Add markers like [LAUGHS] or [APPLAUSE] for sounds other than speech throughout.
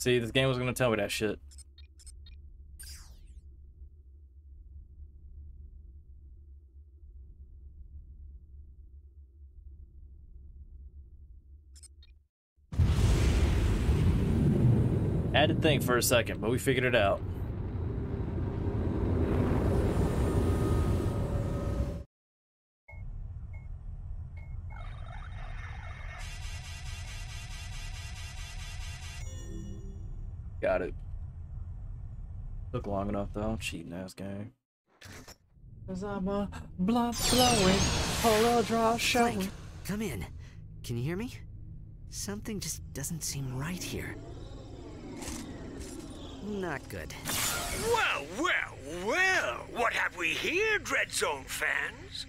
See, this game was gonna tell me that shit. Had to think for a second, but we figured it out. Got it. Took long enough though. Cheating ass game. Cause I'm a blood flowing, polo draw showing. Frank, come in. Can you hear me? Something just doesn't seem right here. Not good. Well, well, well, what have we here, Dreadzone fans?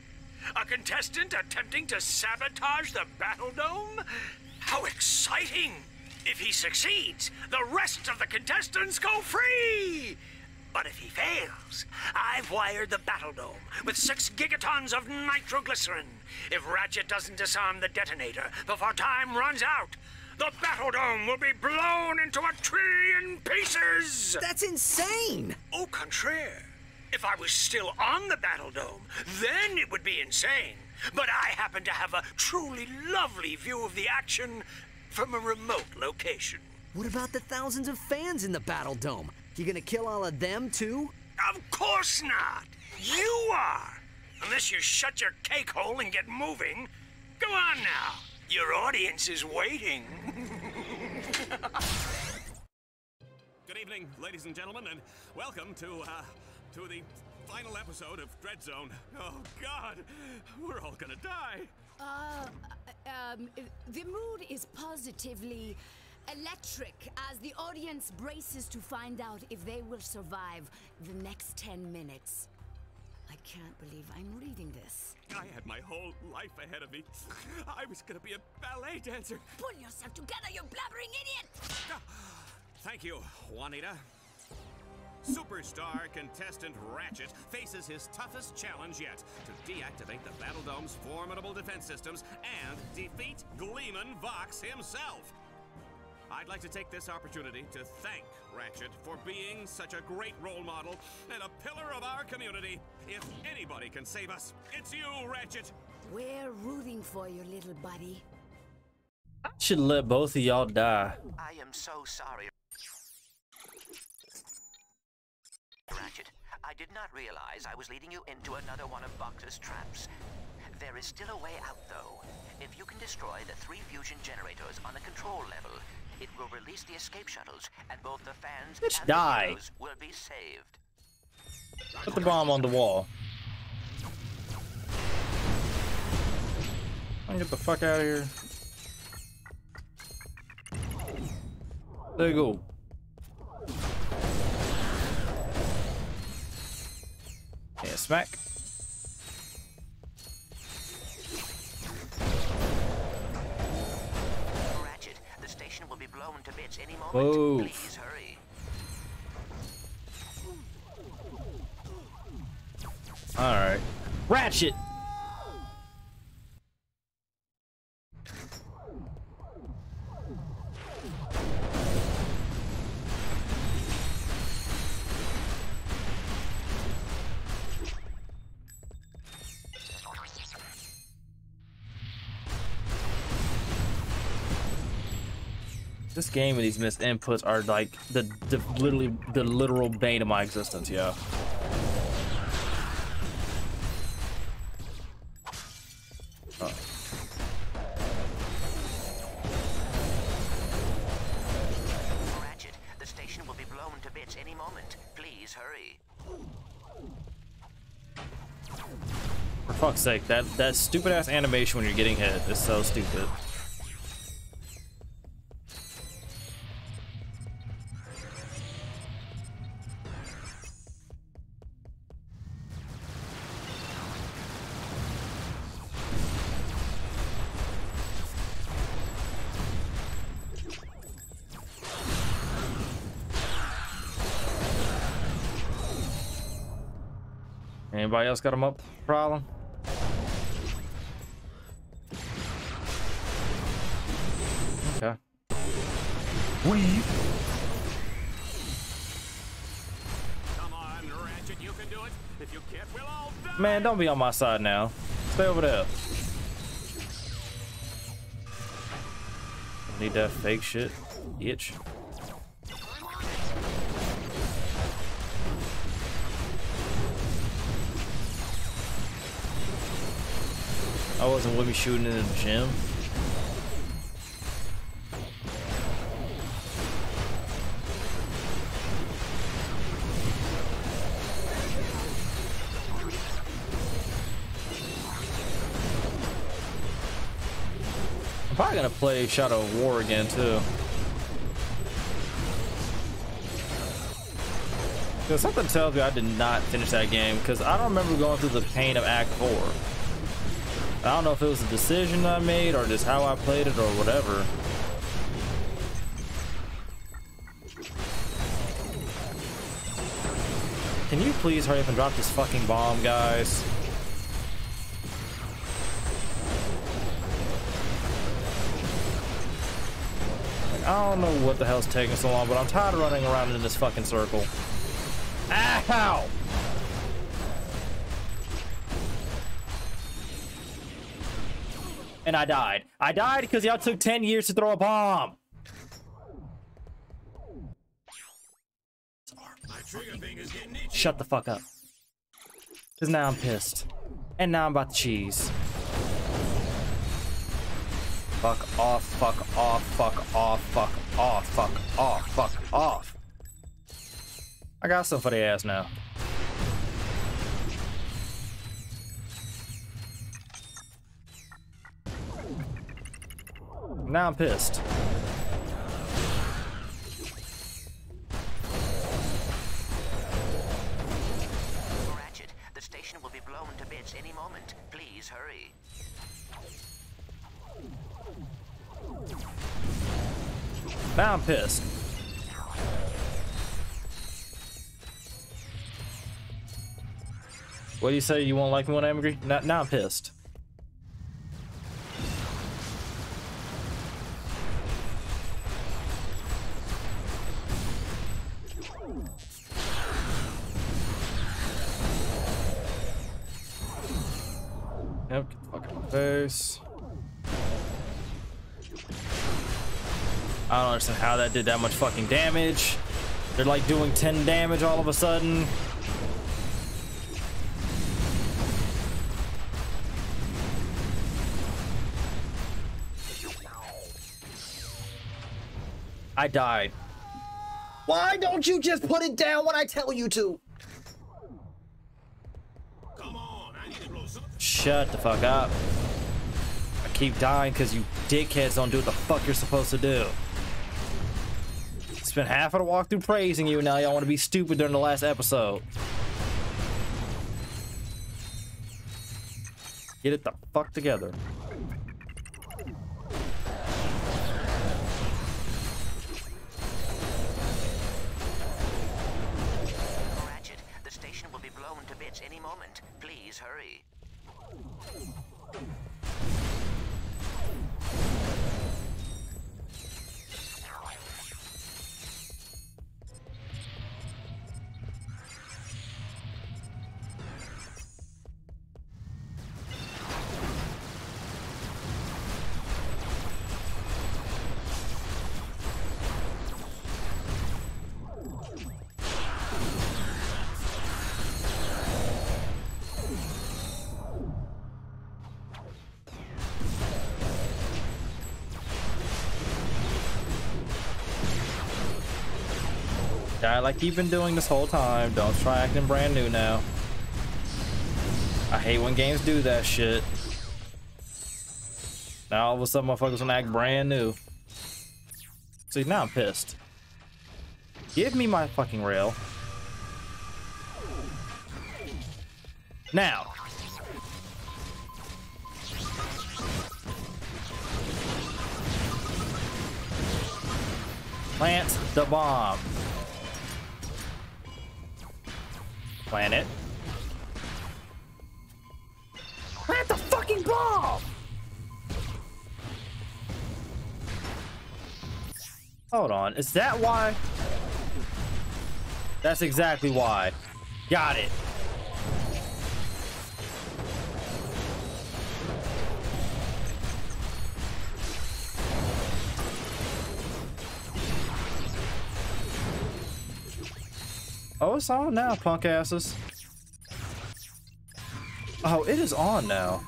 A contestant attempting to sabotage the Battle Dome? How exciting! If he succeeds, the rest of the contestants go free! But if he fails, I've wired the Battle Dome with six gigatons of nitroglycerin. If Ratchet doesn't disarm the detonator before time runs out, the Battle Dome will be blown into a trillion pieces! That's insane! Au contraire. If I was still on the Battle Dome, then it would be insane. But I happen to have a truly lovely view of the action from a remote location. What about the thousands of fans in the Battle Dome? You gonna kill all of them too? Of course not! You are! Unless you shut your cake hole and get moving. Go on now. Your audience is waiting. [LAUGHS] Good evening, ladies and gentlemen, and welcome to, uh, to the final episode of Dread Zone. Oh, God, we're all gonna die. Uh, um, the mood is positively electric as the audience braces to find out if they will survive the next 10 minutes. I can't believe I'm reading this. I had my whole life ahead of me. I was gonna be a ballet dancer. Pull yourself together, you blabbering idiot! Thank you, Juanita. Superstar contestant Ratchet faces his toughest challenge yet to deactivate the Battle Dome's formidable defense systems and defeat Gleeman Vox himself. I'd like to take this opportunity to thank Ratchet for being such a great role model and a pillar of our community. If anybody can save us, it's you, Ratchet. We're rooting for you, little buddy. Should let both of y'all die. I am so sorry. Ratchet, I did not realize I was leading you into another one of Vox's traps. There is still a way out, though. If you can destroy the three fusion generators on the control level, it will release the escape shuttles, and both the fans Bitch, and die. the will be saved. Put the bomb on the wall. I get the fuck out of here. There you go. Yeah, smack. Ratchet, the station will be blown to bits any moment. Whoa. Please hurry. Alright. Ratchet! Game and these missed inputs are like the, the literally the literal bane of my existence, yeah. Oh. Ratchet, the station will be blown to bits any moment. Please hurry. For fuck's sake, that that stupid ass animation when you're getting hit is so stupid. Anybody else got a mup problem? Okay. We. Come on, Ratchet, you can do it. If you can't, we'll all die. Man, don't be on my side now. Stay over there. Need that fake shit. Itch. I wasn't with me shooting in the gym. I'm probably gonna play Shadow of War again too. Cause something tells me I did not finish that game because I don't remember going through the pain of Act 4. I don't know if it was a decision I made or just how I played it or whatever. Can you please hurry up and drop this fucking bomb, guys? I don't know what the hell's taking so long, but I'm tired of running around in this fucking circle. Ow! And I died. I died because y'all took 10 years to throw a bomb. Shut the fuck up. Because now I'm pissed. And now I'm about to cheese. Fuck off, fuck off, fuck off, fuck off, fuck off, fuck off. I got some for the ass now. Now I'm pissed. Ratchet, the station will be blown to bits any moment. Please hurry. Now I'm pissed. What do you say? You won't like me when I'm angry? Now, now I'm pissed. Get the fuck out of my face. I don't understand how that did that much fucking damage. They're like doing 10 damage all of a sudden. I died. Why don't you just put it down when I tell you to? Come on, I need to blow some. Shut the fuck up. Keep dying because you dickheads don't do what the fuck you're supposed to do. Spent half of the walkthrough praising you, and now y'all want to be stupid during the last episode. Get it the fuck together. Ratchet, the station will be blown to bits any moment. Please hurry. Die like you've been doing this whole time. Don't try acting brand new now. I hate when games do that shit. Now all of a sudden motherfuckers gonna act brand new. See, now I'm pissed. Give me my fucking rail. Now. Plant the bomb. Plant it. Plant the fucking bomb! Hold on, is that why? That's exactly why. Got it. Oh, it's on now, punk asses. Oh, it is on now.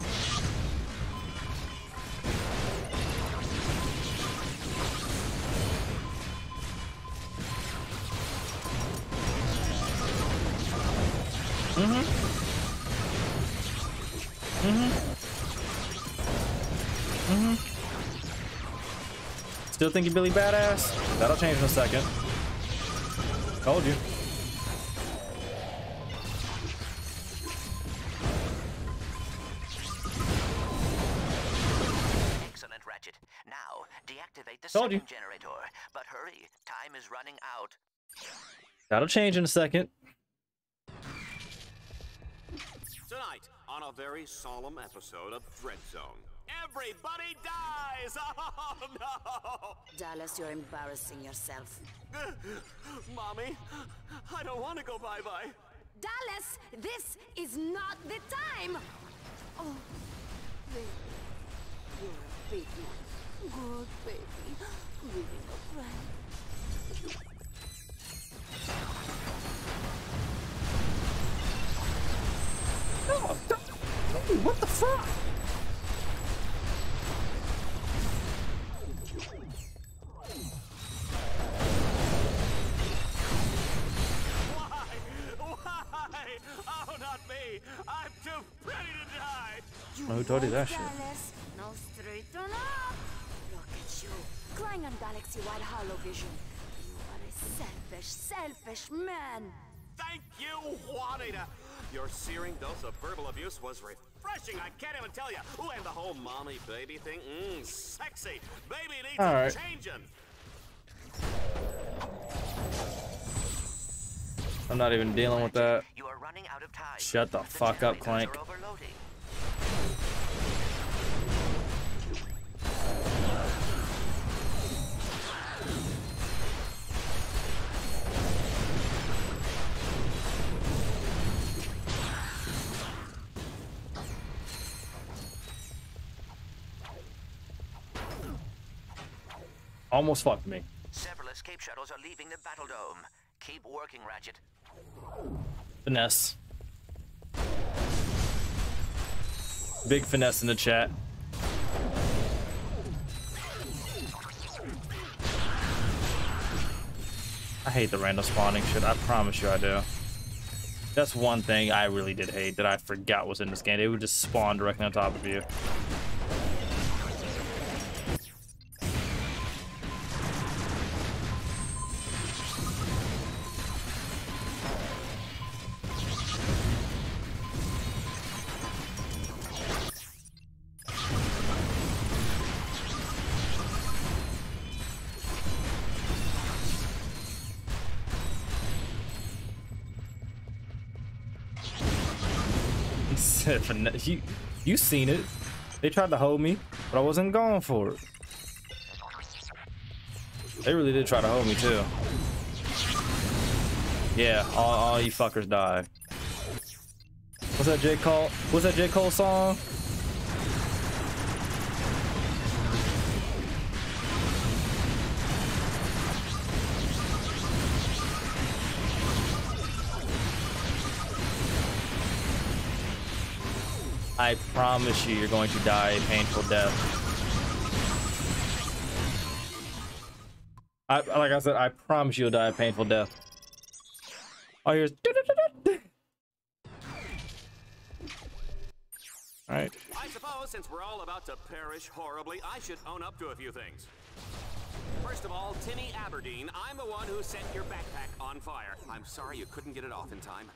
Mm-hmm. Mm-hmm. Mm-hmm. Still thinking Billy Badass? That'll change in a second. Told you. Told you. generator. But hurry, time is running out. That'll change in a second. Tonight, on a very solemn episode of Dread Zone, everybody dies! [LAUGHS] Oh no! Dallas, you're embarrassing yourself. [LAUGHS] Mommy, I don't want to go bye bye. Dallas, this is not the time! Oh, baby. You're a baby. Good baby. Living a friend. No, don't- Dude, what the fuck? Why? Why? Oh, not me! I'm galaxy-wide holovision. You are a selfish, selfish man. Thank you, Juanita! Your searing dose of verbal abuse was refreshing, I can't even tell you. Ooh, and the whole mommy baby thing, mmm, sexy. Baby needs All a changing. I'm not even dealing with that. You are running out of time. Shut the fuck up, generators Clank. Almost fucked me. Several escape shuttles are leaving the battle dome. Keep working, Ratchet. Finesse. Big finesse in the chat. I hate the random spawning shit. I promise you I do. That's one thing I really did hate that I forgot was in this game. They would just spawn directly on top of you. You, you seen it. They tried to hold me, but I wasn't going for it. They really did try to hold me too. Yeah, all, all you fuckers die. What's that J. Cole? What's that J. Cole song? I promise you, you're going to die a painful death. I, like I said, I promise you'll die a painful death. Oh, here's. [LAUGHS] All right. I suppose since we're all about to perish horribly, I should own up to a few things. First of all, Timmy Aberdeen, I'm the one who set your backpack on fire. I'm sorry you couldn't get it off in time.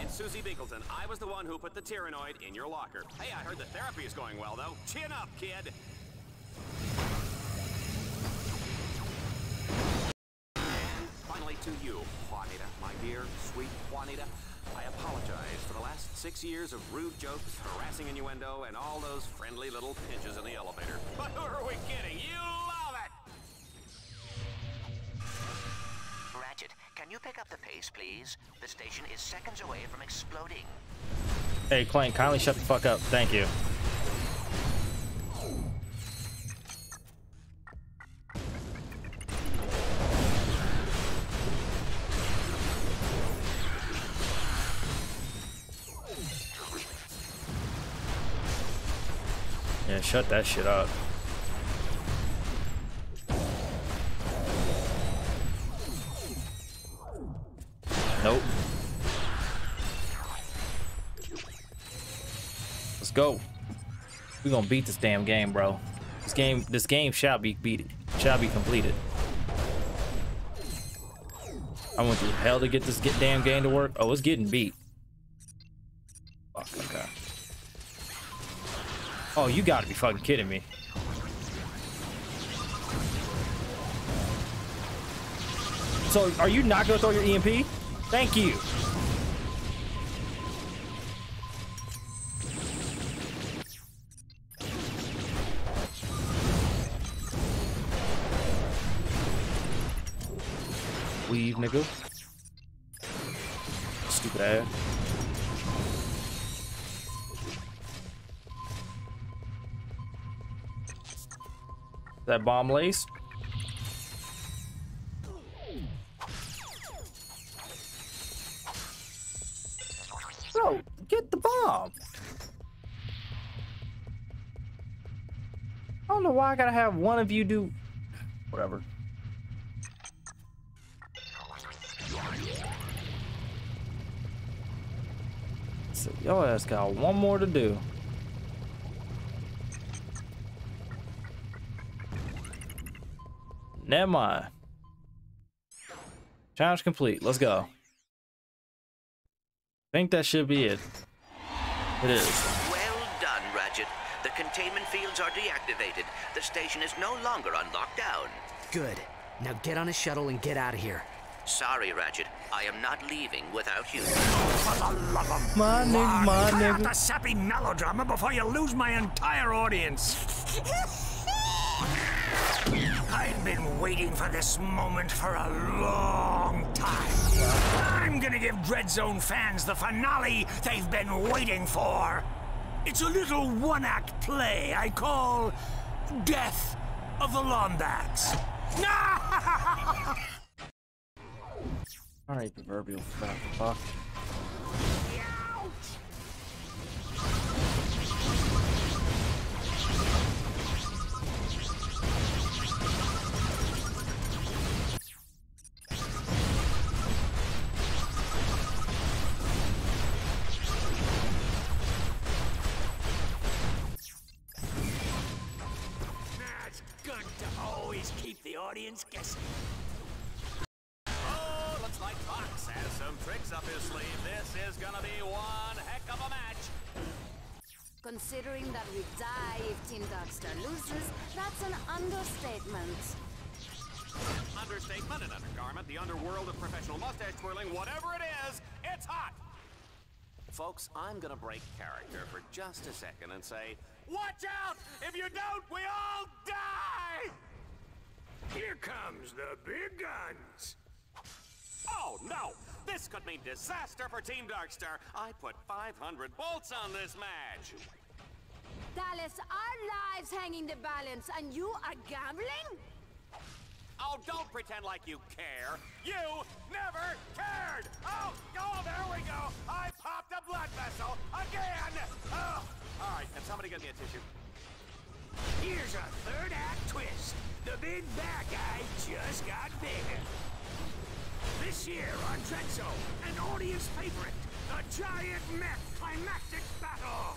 And Susie Binkleton, I was the one who put the Tyrannoid in your locker. Hey, I heard the therapy is going well, though. Chin up, kid. And finally to you, Juanita, my dear, sweet Juanita. I apologize for the last six years of rude jokes, harassing innuendo, and all those friendly little pinches in the elevator. But who are we kidding? You Can you pick up the pace, please? The station is seconds away from exploding. Hey, Clank, kindly shut the fuck up. Thank you. Yeah, shut that shit up. Go. We're gonna beat this damn game, bro. This game, this game shall be beat, shall be completed. I went through hell to get this get damn game to work. Oh, it's getting beat. Fuck, okay. Oh, you gotta be fucking kidding me. So, are you not gonna throw your EMP? Thank you. Weave, nigga. Stupid ass. That bomb lace? Bro, get the bomb. I don't know why I gotta have one of you do whatever. So your ass got one more to do. Never mind. Challenge complete. Let's go. think that should be it. It is. Well done, Ratchet. The containment fields are deactivated. The station is no longer on lockdown. Good. Now get on a shuttle and get out of here. Sorry, Ratchet. I am not leaving without you. For the love of My nigga, my cut out nigga. the sappy melodrama before you lose my entire audience. I've been waiting for this moment for a long time. I'm gonna give Dreadzone fans the finale they've been waiting for. It's a little one-act play I call Death of the Lombax. [LAUGHS] Alright, proverbial fat fuck. That's good to always keep the audience guessing. Like Vox has some tricks up his sleeve. This is gonna be one heck of a match. Considering that we die if Team Darkstar loses, that's an understatement. Understatement, an undergarment, the underworld of professional mustache twirling, whatever it is, it's hot. Folks, I'm gonna break character for just a second and say, watch out! If you don't, we all die! Here comes the big guns. Oh no! This could mean disaster for Team Darkstar. I put 500 bolts on this match. Dallas, our lives hang in the balance, and you are gambling? Oh, don't pretend like you care. You never cared. Oh, oh, there we go. I popped a blood vessel again. Oh, all right. Can somebody get me a tissue? Here's a third act twist. The big bad guy just got bigger. This year on Dreadzone, an audience favorite, the giant mech climactic battle.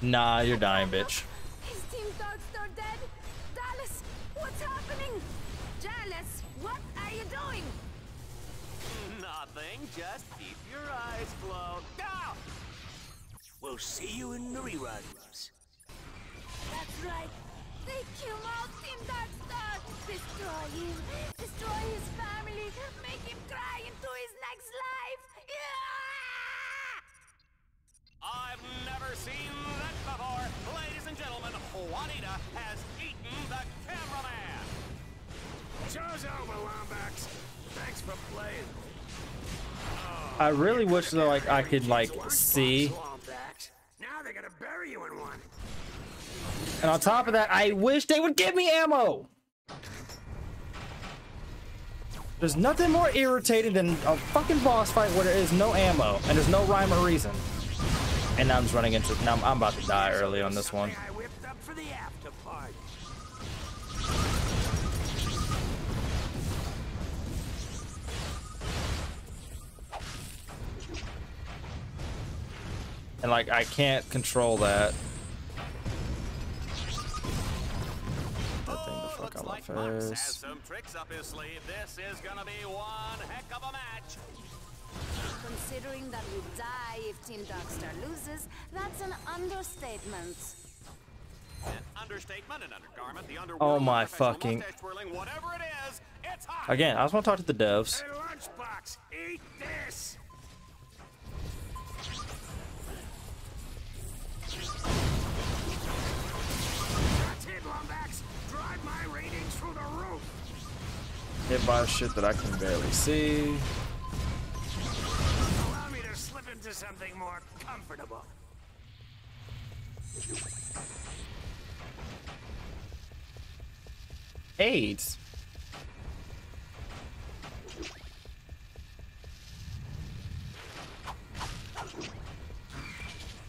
Nah, you're dying, bitch. Is Team are dead? Dallas, what's happening? Dallas, what are you doing? Nothing. Just keep your eyes closed. Go! We'll see you in the reruns. That's right. They kill off Team Darkstar. Destroy him. Destroy his family. Make him cry into his next life. Yeah! I've never seen that before. Ladies and gentlemen, Juanita has eaten the cameraman. Show's over, Lombax. Thanks for playing. I really wish though like I could like see Now they're gonna bury you in one. And on top of that I wish they would give me ammo. There's nothing more irritating than a fucking boss fight where there is no ammo and there's no rhyme or reason. And now I'm just running into now I'm, I'm about to die early on this one. And like I can't control. That sleeve. This is gonna be one heck of a match. Considering that we die if Team Darkstar loses, that's an understatement. An understatement, an undergarment, the underworld, Oh my fucking- mustache twirling, whatever it is, it's hot. Again, I just want to talk to the devs. Hey, Lunchbox, eat this! Hit by shit that I can barely see. Allow me to slip into something more comfortable. AIDS.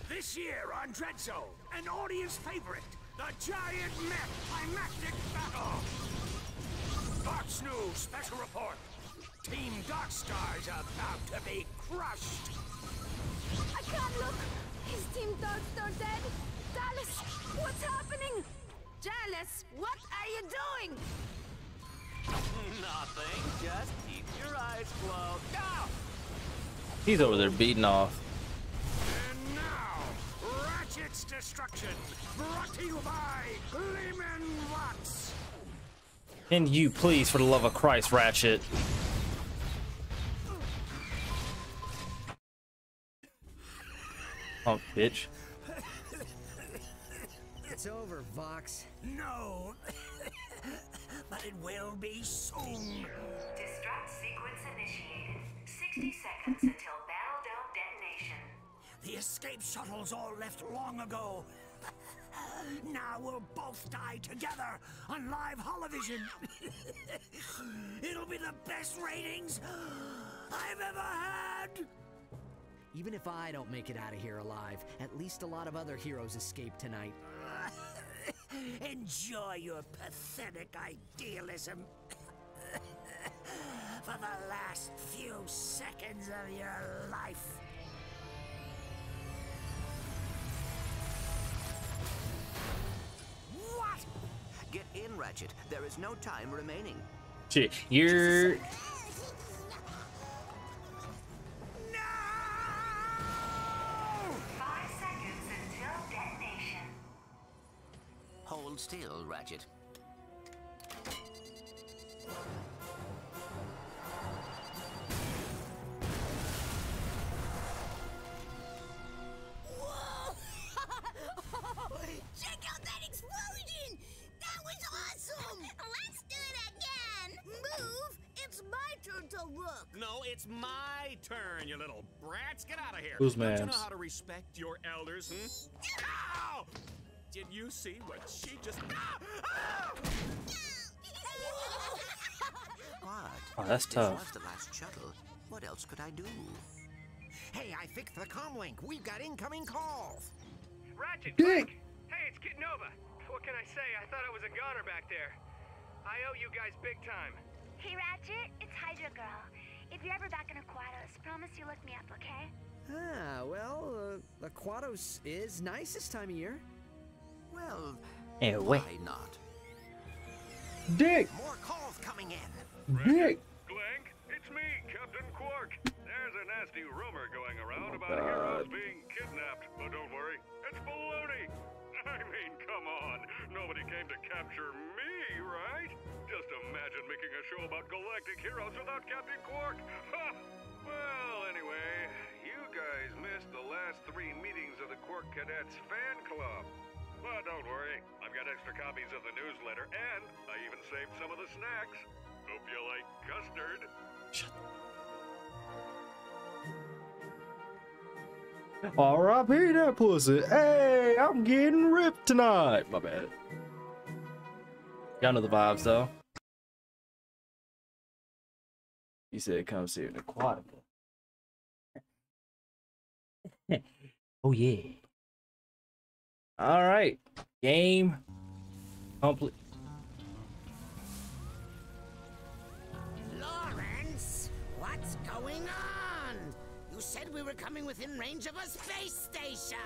This year on Dread Zone, an audience favorite, the Giant Mech Climactic Battle. Fox News special report. Team Darkstar's about to be crushed. I can't look! Is Team Darkstar dead? Dallas, what's happening? Dallas, what are you doing? [LAUGHS] Nothing, just keep your eyes closed. Go! He's over there beating off. And now, Ratchet's Destruction, brought to you by Lehman Watts. Can you please, for the love of Christ, Ratchet? Oh, bitch. It's over, Vox. No, [LAUGHS] but it will be soon. Destruct sequence initiated. 60 seconds until Battle Dome detonation. The escape shuttles all left long ago. Now we'll both die together on live holovision. [LAUGHS] It'll be the best ratings I've ever had. Even if I don't make it out of here alive, at least a lot of other heroes escape tonight. [LAUGHS] Enjoy your pathetic idealism. [LAUGHS] For the last few seconds of your life. Ratchet. There is no time remaining. Shit, you're. [LAUGHS] No! Five seconds until detonation. Hold still, Ratchet. Here. Who's Don't you know how to respect your elders, hmm? Ow! Did you see what she just... [LAUGHS] Ah! Ah! What? Oh, that's tough. was the last shuttle. What else could I do? Hey, I fixed the comlink. We've got incoming calls. Ratchet, Dick! quick! Hey, it's Kid Nova. What can I say? I thought I was a goner back there. I owe you guys big time. Hey Ratchet, it's Hydra Girl. If you're ever back in Aquatos, promise you look me up, okay? Ah, well, uh, Aquatos is nice this time of year. Well, Hey, why not? Dick! More calls coming in. Dick! Clank, it's me, Captain Quark. There's a nasty rumor going around Oh, about heroes being kidnapped, but don't worry, it's baloney. I mean, come on. Nobody came to capture me, right? Just imagine making a show about galactic heroes without Captain Quark. Ha! Well, anyway, you guys missed the last three meetings of the Quark Cadets fan club. But don't worry, I've got extra copies of the newsletter, and I even saved some of the snacks. Hope you like custard. R.I.P. that pussy. Hey, I'm getting ripped tonight. My bad. Y'all know the vibes though. You said come see an aquatic. [LAUGHS] oh yeah. All right. Game complete. Within range of a space station.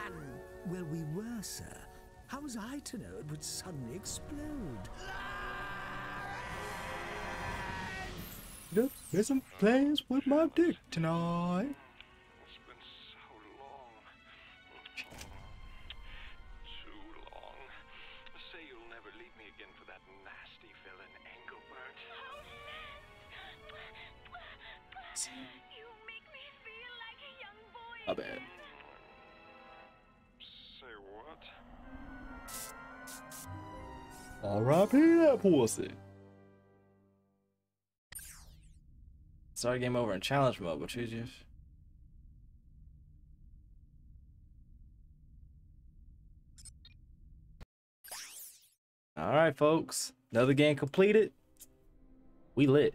Well, we were, sir. How was I to know it would suddenly explode? Look, there's some plans with my dick tonight. Pussy. Start game over in challenge mode, but you just. All right, folks. Another game completed. We lit.